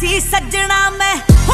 ਸੀ ਸੱਜਣਾ ਮੈਂ ਹੁਣ